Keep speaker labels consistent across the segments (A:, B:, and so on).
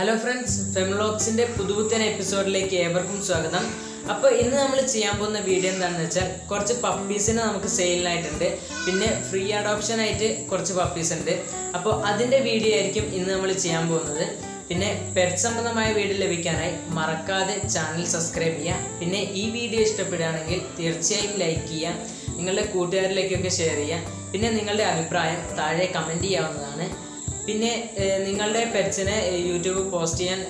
A: Hello friends ഫെംലോക്സിന്റെ പുതുപുത്തൻ എപ്പിസോഡിലേക്ക് ഏവർക്കും സ്വാഗതം. അപ്പോൾ ഇന്ന് നമ്മൾ ചെയ്യാൻ പോകുന്ന വീഡിയോ എന്താണെന്ന് വെച്ചാൽ കുറച്ച് പപ്പീസിനെ നമുക്ക് സെയിലിനായിട്ടുണ്ട് പിന്നെ ഫ്രീ അഡോപ്ഷൻ ആയിട്ട് കുറച്ച് പപ്പീസ് ഉണ്ട്. അപ്പോൾ അതിന്റെ വീഡിയോ ആയിരിക്കും ഇന്ന് നമ്മൾ ചെയ്യാൻ പോകുന്നത്. പിന്നെ പെറ്റ് സംബന്ധമായ വീഡിയോ ലഭിക്കാനായി മറക്കാതെ ചാനൽ സബ്സ്ക്രൈബ് ചെയ്യുക. പിന്നെ ഈ വീഡിയോ ഇഷ്ടപ്പെടുകയാണെങ്കിൽ തീർച്ചയായും ലൈക്ക് ചെയ്യുക. നിങ്ങളുടെ കൂട്ടുകാരിലേക്കൊക്കെ ഷെയർ ചെയ്യുക. പിന്നെ നിങ്ങളുടെ അഭിപ്രായം താഴെ കമന്റ് ചെയ്യാവുന്നതാണ്. പിന്നെ നിങ്ങളുടെ പെറ്റ്സിനെ യൂട്യൂബ് പോസ്റ്റ് ചെയ്യാൻ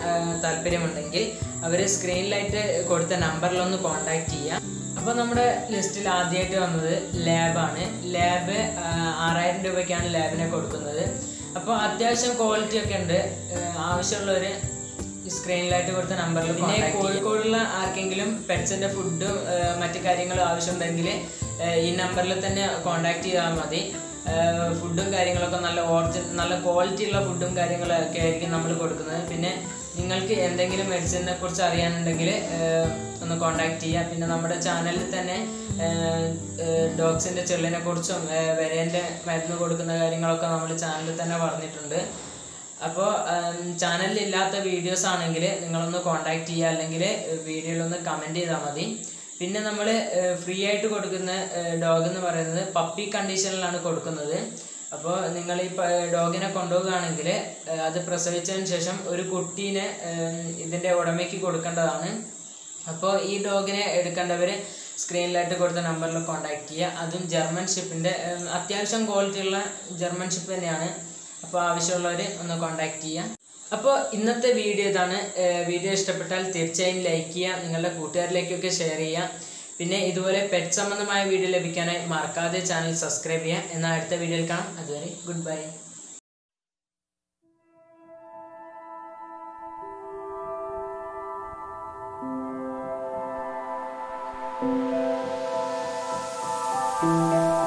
A: താല്പര്യമുണ്ടെങ്കിൽ അവർ സ്ക്രീനിലായിട്ട് കൊടുത്ത നമ്പറിലൊന്ന് കോൺടാക്റ്റ് ചെയ്യാം. അപ്പോൾ നമ്മുടെ ലിസ്റ്റിൽ ആദ്യമായിട്ട് വന്നത് ലാബാണ്. ലാബ് ആറായിരം രൂപയ്ക്കാണ് ലാബിനെ കൊടുക്കുന്നത്. അപ്പോൾ അത്യാവശ്യം ക്വാളിറ്റി ഒക്കെ ഉണ്ട് ആവശ്യമുള്ളവർ സ്ക്രീനിലായിട്ട് കൊടുത്ത നമ്പറിൽ പിന്നെ കോഴിക്കോടുള്ള ആർക്കെങ്കിലും പെറ്റ്സിന്റെ ഫുഡും മറ്റു കാര്യങ്ങളും ആവശ്യമുണ്ടെങ്കിൽ ഈ നമ്പറിൽ തന്നെ കോൺടാക്ട് ചെയ്താൽ മതി. ഫുഡും കാര്യങ്ങളൊക്കെ നല്ല ഓർജിൻ നല്ല ക്വാളിറ്റി ഉള്ള ഫുഡും കാര്യങ്ങളൊക്കെ ആയിരിക്കും നമ്മൾ കൊടുക്കുന്നത്. പിന്നെ നിങ്ങൾക്ക് എന്തെങ്കിലും മെഡിസിനെ കുറിച്ച് അറിയാനുണ്ടെങ്കിൽ ഒന്ന് കോൺടാക്ട് ചെയ്യുക. പിന്നെ നമ്മുടെ ചാനലിൽ തന്നെ ഡോഗ്സിന്റെ ചെള്ളിനെ കുറിച്ചും വരേന്റെ മരുന്ന് കൊടുക്കുന്ന കാര്യങ്ങളൊക്കെ നമ്മൾ ചാനലിൽ തന്നെ പറഞ്ഞിട്ടുണ്ട്. അപ്പോൾ ചാനലിൽ ഇല്ലാത്ത വീഡിയോസ് ആണെങ്കിൽ നിങ്ങളൊന്ന് കോൺടാക്ട് ചെയ്യുക. അല്ലെങ്കിൽ വീഡിയോയിലൊന്ന് കമന്റ് ചെയ്താൽ മതി. പിന്നെ നമ്മൾ ഫ്രീ ആയിട്ട് കൊടുക്കുന്ന ഡോഗ് എന്ന് പറയുന്നത് പപ്പി കണ്ടീഷനിലാണ് കൊടുക്കുന്നത്. അപ്പോൾ നിങ്ങൾ ഈ ഡോഗിനെ കൊണ്ടുപോവുകയാണെങ്കിൽ അത് പ്രസവിച്ചതിന് ശേഷം ഒരു കുട്ടീനെ ഇതിന്റെ ഉടമയ്ക്ക് കൊടുക്കേണ്ടതാണ്. അപ്പോൾ ഈ ഡോഗിനെ എടുക്കേണ്ടവർ സ്ക്രീനിലായിട്ട് കൊടുത്ത നമ്പറിൽ കോൺടാക്ട് ചെയ്യുക. അതും ജർമ്മൻ ഷിപ്പിന്റെ അത്യാവശ്യം ക്വാളിറ്റിയുള്ള ജർമ്മൻ ഷിപ്പ് തന്നെയാണ്. അപ്പോൾ ആവശ്യമുള്ളവർ ഒന്ന് കോൺടാക്റ്റ് ചെയ്യാം. അപ്പോൾ ഇന്നത്തെ വീഡിയോ ഇതാണ്. വീഡിയോ ഇഷ്ടപ്പെട്ടാൽ തീർച്ചയായും ലൈക്ക് ചെയ്യുക നിങ്ങളുടെ കൂട്ടുകാരിലേക്കൊക്കെ ഷെയർ ചെയ്യുക പിന്നെ ഇതുപോലെ പെറ്റ് സംബന്ധമായ വീഡിയോ ലഭിക്കാനായി മറക്കാതെ ചാനൽ സബ്സ്ക്രൈബ് ചെയ്യുക എന്നാൽ അടുത്ത വീഡിയോയിൽ കാണാം. അതുവരെ ഗുഡ് ബൈ
B: Thank